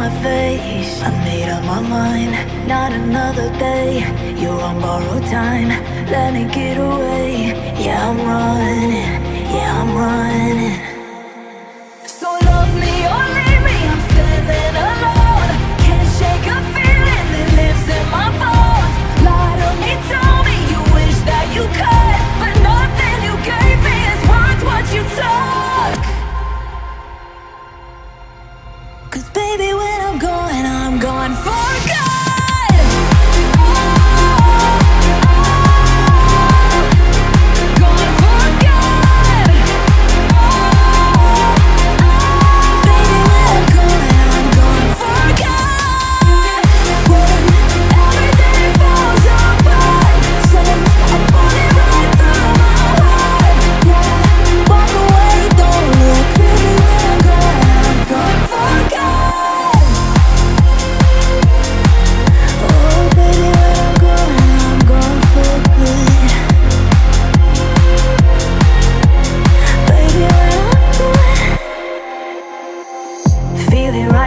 my face. I made up my mind, not another day. You're on borrowed time, let me get away. on for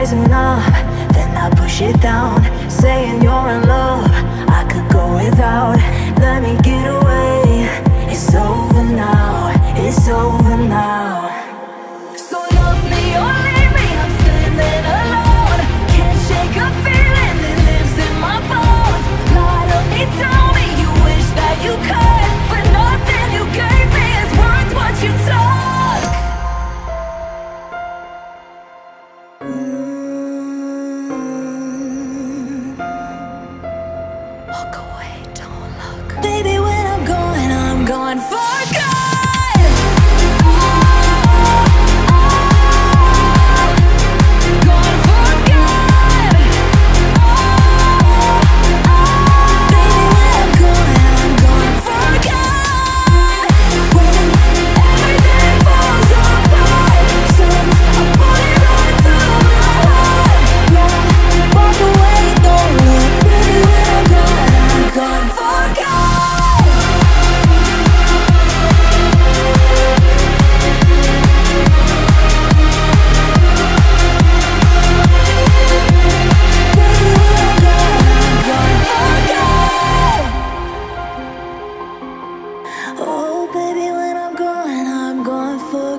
rising up, then I push it down, saying you're alive. And fire.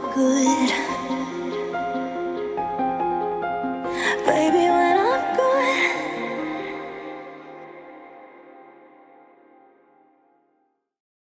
good.